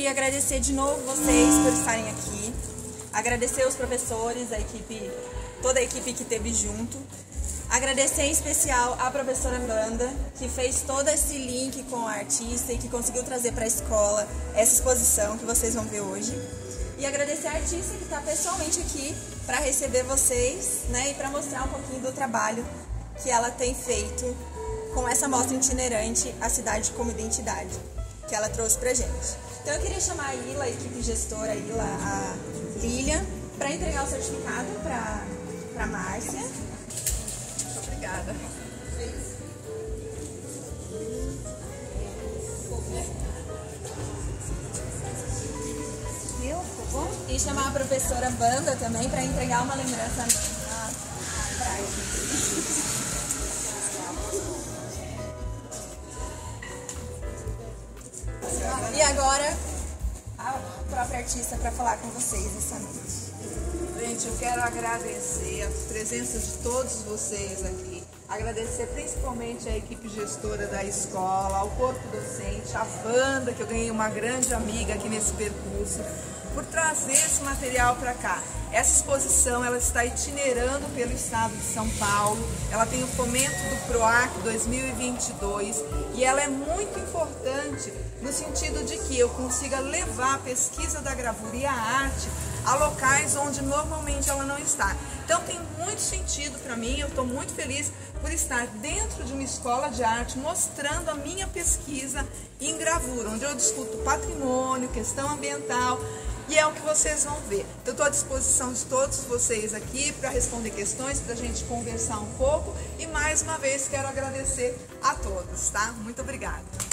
queria agradecer de novo vocês por estarem aqui. Agradecer os professores, a equipe, toda a equipe que esteve junto. Agradecer em especial a professora Banda, que fez todo esse link com o artista e que conseguiu trazer para a escola essa exposição que vocês vão ver hoje. E agradecer a artista que está pessoalmente aqui para receber vocês né, e para mostrar um pouquinho do trabalho que ela tem feito com essa mostra itinerante A Cidade como Identidade, que ela trouxe para gente. Então eu queria chamar a Ila, a equipe gestora, a Ila, a Lilian, para entregar o certificado para a Márcia. Obrigada. Viu? Ficou bom? E chamar a professora Banda também para entregar uma lembrança E agora, a própria artista para falar com vocês essa noite. Gente, eu quero agradecer a presença de todos vocês aqui. Agradecer principalmente a equipe gestora da escola, ao corpo docente, a Wanda, que eu ganhei uma grande amiga aqui nesse percurso, por trazer esse material para cá. Essa exposição ela está itinerando pelo estado de São Paulo, ela tem o fomento do PROAC 2022 e ela é muito importante no sentido de que eu consiga levar a pesquisa da gravura e a arte a locais onde normalmente ela não está. Então tem muito sentido para mim, eu estou muito feliz por estar dentro de uma escola de arte mostrando a minha pesquisa em gravura, onde eu discuto patrimônio, questão ambiental, e é o que vocês vão ver. Eu estou à disposição de todos vocês aqui para responder questões, para a gente conversar um pouco. E mais uma vez quero agradecer a todos, tá? Muito obrigada.